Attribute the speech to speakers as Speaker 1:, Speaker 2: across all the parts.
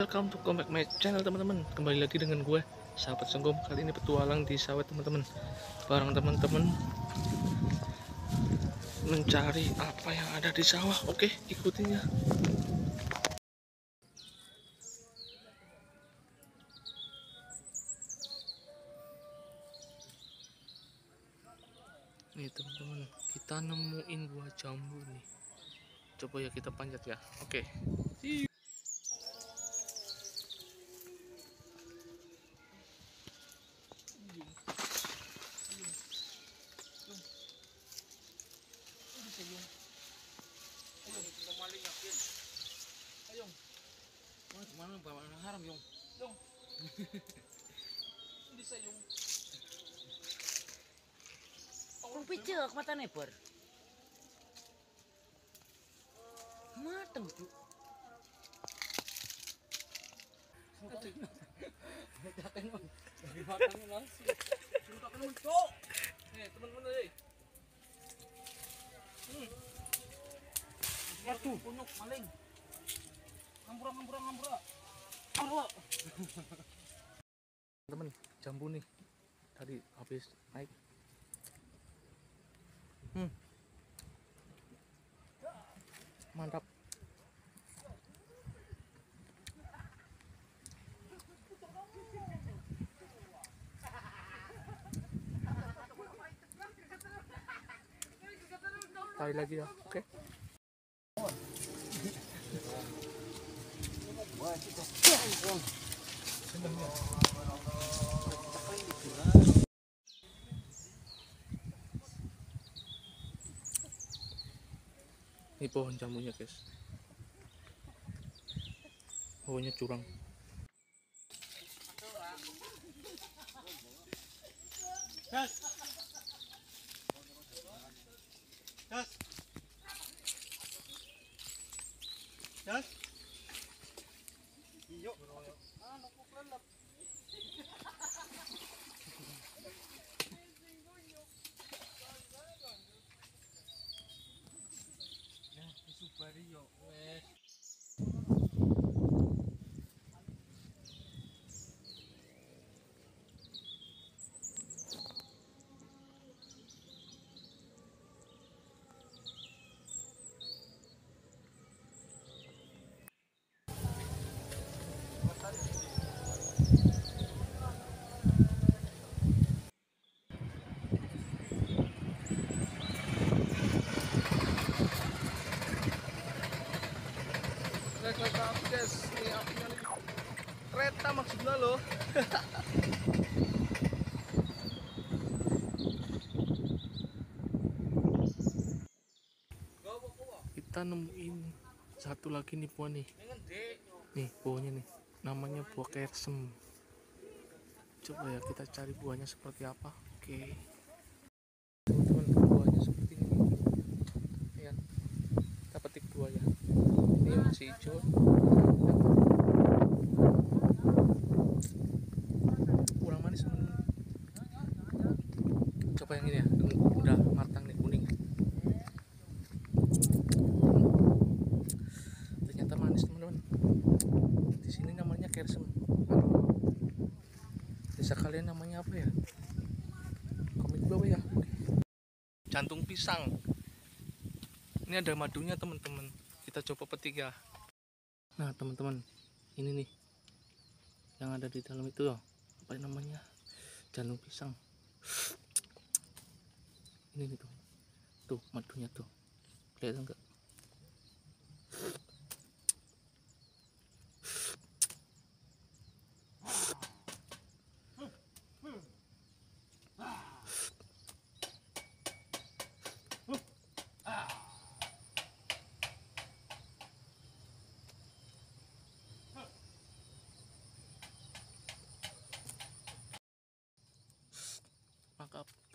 Speaker 1: Welcome to come back my channel teman-teman. Kembali lagi dengan gue Sahabat Senggom Kali ini petualang di sawah teman-teman. Barang teman-teman Mencari apa yang ada di sawah Oke? Ikutin ya. Nih teman-teman Kita nemuin buah jambu nih. Coba ya kita panjat ya Oke
Speaker 2: Yung. Bisa yung. Kung mata nepor. Mateng tu. Takkan mon. Dari matang langsung. Takkan mon cok.
Speaker 1: Eh teman-teman eh
Speaker 2: Aduh, punuk maling. Ngambura ngambura ngambura.
Speaker 1: Teman jambu nih. Tadi habis naik. Hmm. mantap. Tarik lagi ya. Oke ini pohon jambunya guys. Pohonnya curang kita nemuin satu lagi nih buah nih. Nih buahnya nih. Namanya buah kersem coba ya kita cari buahnya seperti apa. Oke. teman-teman buahnya seperti ini ya kita petik dua ya ini masih hijau kurang manis teman-teman coba yang ini ya? Udah matang nih kuning. Ternyata manis teman-teman. Di sini namanya kersem desa kalian namanya apa ya? Di bawah ya? Jantung pisang. Ini ada madunya teman-teman. Kita coba petik ya nah teman-teman ini nih. Yang ada di dalam itu ya apa namanya? Jantung pisang ini nih tuh. Tuh madunya tuh. Kelihatan enggak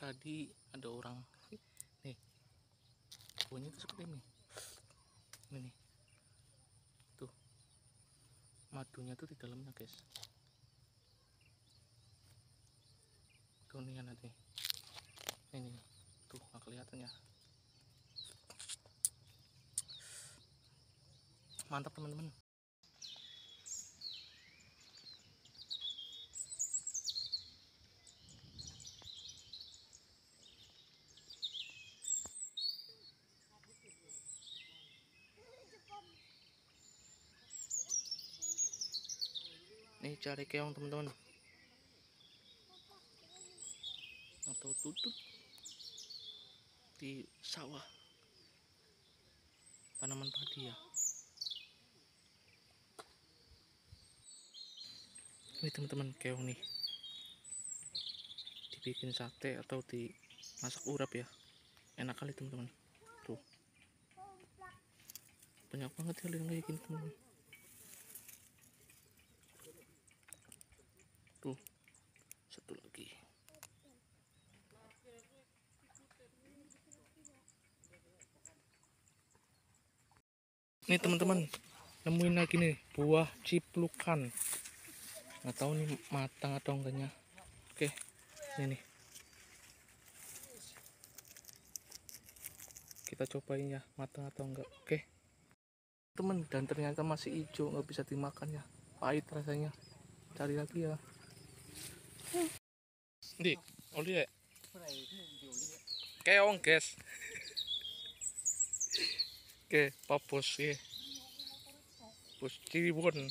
Speaker 1: tadi ada orang. Nih bunyi tuh seperti ini. Ini nih. Tuh. Madunya tuh di dalamnya guys. Tuh nih nanti ini tuh nggak kelihatan ya. Mantap teman-teman cari keong teman-teman. Atau tutut di sawah tanaman padi ya. Ini teman-teman keong nih. Dibikin sate atau dimasak urap ya. Enak kali teman-teman. Tuh. Banyak banget hal yang kayak gini teman-teman tuh satu lagi. Nih teman-teman nemuin lagi nih buah ciplukan. Nggak tahu nih matang atau enggaknya. Oke ini nih. Kita cobain ya matang atau enggak. Oke. Temen dan ternyata masih hijau nggak bisa dimakan ya. Pahit rasanya. Cari lagi ya di oli ya keong guys. Oke papus ya pus cirebon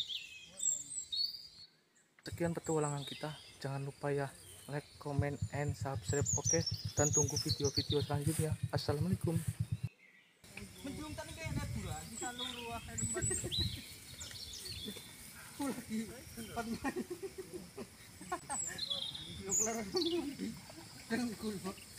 Speaker 1: sekian petualangan kita. Jangan lupa ya like comment and subscribe oke? Dan tunggu video-video selanjutnya. Assalamualaikum.
Speaker 2: Menjung tadi kayak ada